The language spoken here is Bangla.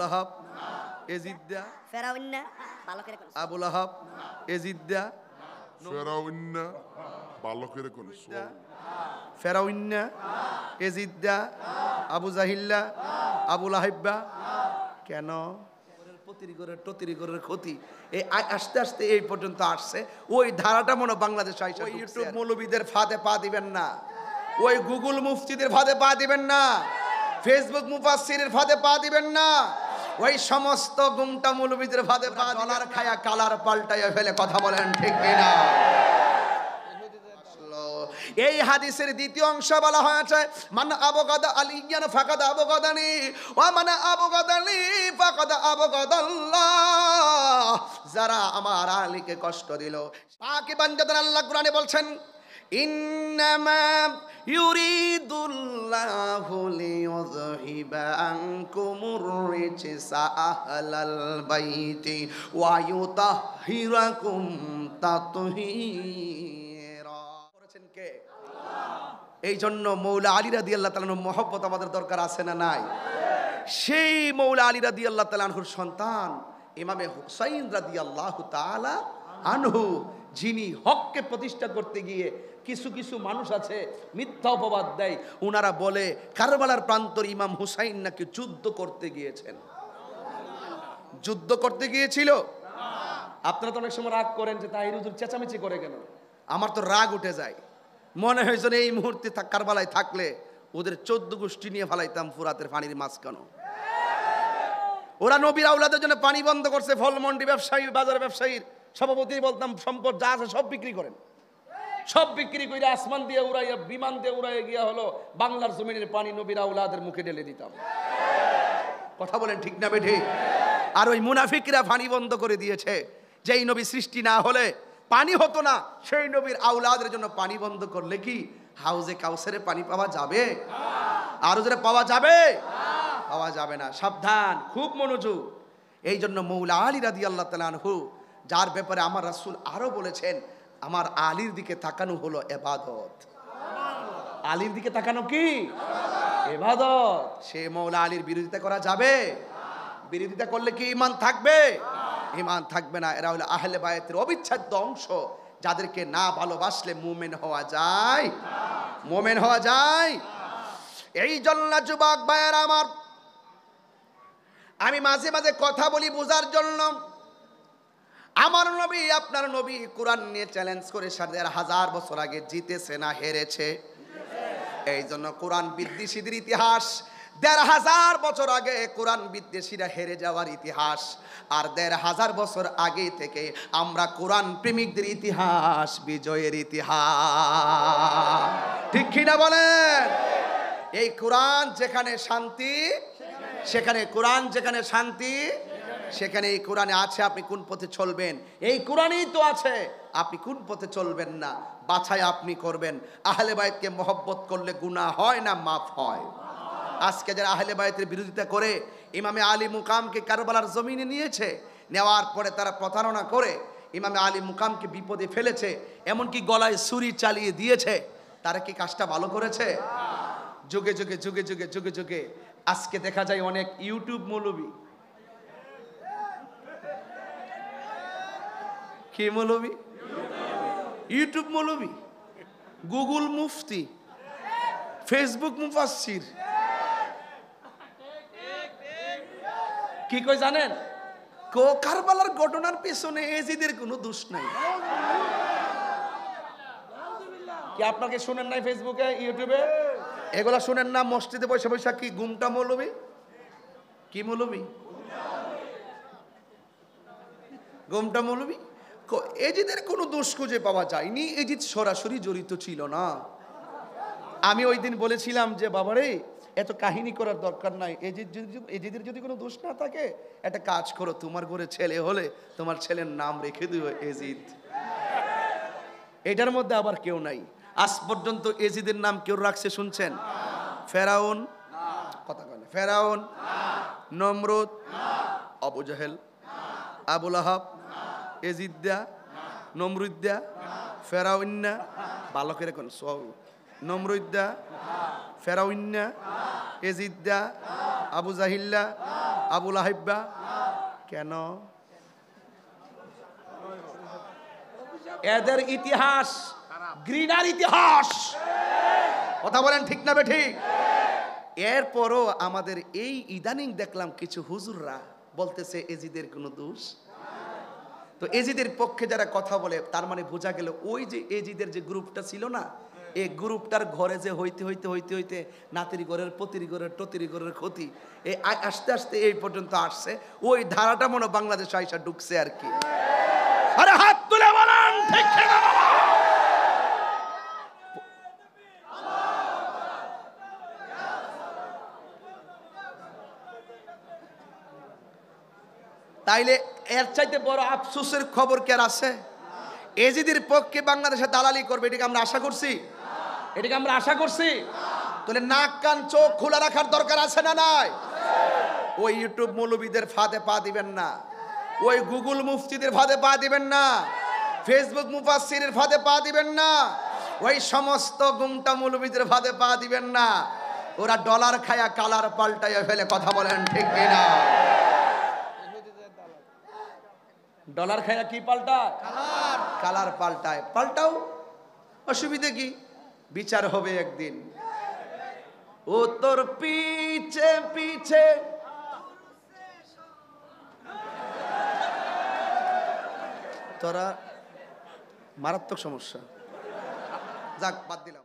আবুল আহাব এজিদ্দা ফেরাউন্না ভালো করে কোন আবুল আহাব এজিদ্দা ফেরাউন্না বালকের কোন সোল। ফেরাউন্না এজিদ্দা আবু জাহিল্লা আবুল আহিব্বা। কেন? প্রতিরি করে টতিরি করে ক্ষতি। এই আস্তে আস্তে এই পর্যন্ত আসছে। ওই ধারাটা মনে বাংলাদেশ আইসা ওই ইউটিউব মৌলবীদের ফাঁদে পা দিবেন না। ওই গুগল মুফতিদের ফাঁদে পা দিবেন না। ফেসবুক মুফাসসিরের ফাঁদে পা দিবেন না। ওই সমস্ত গুমটা মৌলবীদের ফাঁদে পা খায়া কালার পাল্টাইয়া ফেলে কথা বলেন, ঠিক কিনা? এই হাদিসের দ্বিতীয় অংশ বলা হয়েছে মানে আবগাদ আলিয়ান ফাকাদ আবগাদানি, ওয়া মান আবগাদানি ফাকাদ আবগাদাল্লাহ। যারা আমার আলীকে কষ্ট দিল, পাকি বান্দাদের আল্লাহ কোরআনে বলছেন এই জন্য মৌলা আলী রাদি আল্লাহ তালানুর মহব্বত আমাদের দরকার আছে না নাই? সেই মৌলা আলী রাদি আল্লাহ তালানহুর সন্তান, ইমামে হুসাইন রাদি আল্লাহ তালা আনহু, যিনি হককে প্রতিষ্ঠা করতে গিয়ে কিছু কিছু মানুষ আছে, মিথ্যা অপবাদ দেয়। উনারা বলে, কারবালার প্রান্তর ইমাম হুসাইন নাকি যুদ্ধ করতে গিয়েছেন? যুদ্ধ করতে গিয়েছিল? আপনারা তো অনেক সময় রাগ করেন যে তাহির হুজুর চেঁচামেচি করে কেন? আমার তো রাগ উঠে যায়। মনে হয় যেন এই মুহূর্তে কারবালায় থাকলে ওদের চোদ্দ গোষ্ঠী নিয়ে ফেলাইতাম ফুরাতের পানির মাঝখানো। ওরা নবীর আউলাদের জন্য পানি বন্ধ করছে, ফলমন্ডি ব্যবসায়ী, বাজার ব্যবসায়ীর সভাপতি বলতাম, সম্পদ যা আছে সব বিক্রি করেন। সব বিক্রি করে আসমান দিয়ে উড়াইয়া, বিমান দিয়ে উড়াইয়া গিয়া হলো, বাংলার জমিনের পানি নবীর আউলাদের মুখে ঢেলে দিতাম। কথা বলেন ঠিক না বেঠে? আর ওই মুনাফিকরা পানি বন্ধ করে দিয়েছে, যেই নবী সৃষ্টি না হলে পানি হতো না, সেই নবীর আউলাদের জন্য পানি বন্ধ করলে কি হাউজে কাউসারে পানি পাওয়া যাবে? আরও যারা পাওয়া যাবে? পাওয়া যাবে না। সাবধান, খুব মনোযোগ। এই জন্য মৌলা আলী রাদি আল্লাহ তালানহু যার ব্যাপারে আমার রাসূল আরও বলেছেন আমার আলীর দিকে তাকানো হলো এবাদত। আলীর দিকে তাকানো কি? এবাদত। সে মৌলা আলীর বিরোধিতা করা যাবে? বিরোধিতা করলে কি ইমান থাকবে? ইমান থাকবে না। এরা হলো আহলে বায়াতের অবিচ্ছেদ্য অংশ। যাদেরকে না ভালোবাসলে মুমেন হওয়া যায়? মোমেন হওয়া যায়? এই জন্য যুবক ভাইয়ের আমার, আমি মাঝে মাঝে কথা বলি বোঝার জন্য। আমার নবী, আপনার নবী কোরআন নিয়ে চ্যালেঞ্জ করে সাড়ে হাজার বছর আগে জিতেছে না, হেরেছে। এই জন্য কোরআন বিদ্বেষীদের ইতিহাস, দেড় হাজার বছর আগে কোরআন বিদ্বেষীরা হেরে যাওয়ার ইতিহাস, আর দেড় হাজার বছর আগে থেকে আমরা কোরআন প্রেমিকদের ইতিহাস, বিজয়ের ইতিহাস। ঠিক কিনা বলেন? এই কোরআন যেখানে শান্তি, সেখানে কোরআন যেখানে শান্তি সেখানে এই কোরআনে আছে আপনি কোন পথে চলবেন? এই কোরআনেই তো আছে। আপনি কোন পথে চলবেন না? বাছাই আপনি করবেন। আহলে বাইতকে মহব্বত করলে গুনাহ হয় না, মাফ হয়? আজকে যারা আহলে বাইতের বিরোধিতা করে, ইমামে আলী মুকামকে কারবালার জমিনে নিয়েছে, নেওয়ার পরে তারা প্রতারণা করে, ইমামে আলী মুকামকে বিপদে ফেলেছে, এমনকি গলায় ছুরি চালিয়ে দিয়েছে, তারা কি কাজটা ভালো করেছে? যুগে যুগে যুগে যুগে যুগে যুগে, আজকে দেখা যায় অনেক ইউটিউব মৌলবী কে মৌলবী? ইউটিউব মৌলবী গুগল মুফতি ফেসবুক মুফাসসির। কি কই জানেন? কো কারবালার ঘটনার পেছনে এজিদের কোনো দোষ নাই। কি আপনাকে শুনেন নাই ফেসবুকে ইউটিউবে এগুলা শুনেন না মসজিদে বসে বসে কি গুমটা মৌলবী? কি মৌলবী? গুমটা মৌলবী? এজিদের কোনো দোষ খুঁজে পাওয়া যায়নি, এজিদ সরাসরি জড়িত ছিল না। আমি ওই দিন বলেছিলাম যে, বাবারে, এত কাহিনী করার দরকার নাই। এজিদ যদি, এজিদের যদি কোনো দোষ না থাকে, একটা কাজ করো, তোমার ঘরে ছেলে হলে তোমার ছেলের নাম রেখে দিও, এজিদ। এটার মধ্যে আবার কেউ নাই। আজ পর্যন্ত এজিদের নাম কেউ রাখছে, শুনছেন? ফেরাউন? কথা কয় না। ফেরাউন? নমরুদ? আবু জাহেল? আবুল আহাব? এজিদ্দা নমরুদ্দা ফেরাউন্না বালকের এখন সব। নমরুদ্দা ফেরাউন্না এজিদ্দা আবু জাহিল্লা আবুল আহিব্বা কেন? এদের ইতিহাস গ্রিনার ইতিহাস। কথা বলেন ঠিক না ঠিক এরপরও আমাদের এই ইদানিং দেখলাম কিছু হুজুররা বলতেছে এজিদের কোনো দোষ। তো এজিদের পক্ষে যারা কথা বলে, তার মানে বোঝা গেল ওই যে এজিদের যে গ্রুপটা ছিল না এই গ্রুপটার ঘরে যে হইতে হইতে হইতে হইতে নাতির ঘরের, পতির ঘরের, টতির ঘরের ক্ষতি এই আস্তে আস্তে এই পর্যন্ত আসছে ওই ধারাটা মনে বাংলাদেশ আইসা ঢুকছে আর কি আরে হাত তুলে? তাইলে এর চাইতে বড় আফসোসের খবর কে আছে? এজিদের পক্ষে বাংলাদেশে দালালি করবে, এটাকে আমরা আশা করছি? এটাকে আমরা আশা করছি? তাহলে নাক, কান, চোখ খোলা রাখার দরকার আছে না নাই? ওই ইউটিউব মৌলবীদের ফাঁদে পা দিবেন না। ওই গুগল মুফতিদের ফাঁদে পা দিবেন না। ফেসবুক মুফাসসিরের ফাঁদে পা দিবেন না। ওই সমস্ত গুমটা মৌলবীদের ফাঁদে পা দিবেন না। ওরা ডলার খায়া কালার পাল্টাইয়া ফেলে কথা বলেন, ঠিক কিনা? ডলার খায়া কি পাল্টায়? কালার। পাল্টায়। পাল্টাও? অসুবিধে কি? বিচার হবে একদিন। ও তোর পিছে পিছে। তোরা মারাত্মক সমস্যা। যাক, বাদ দিলাম।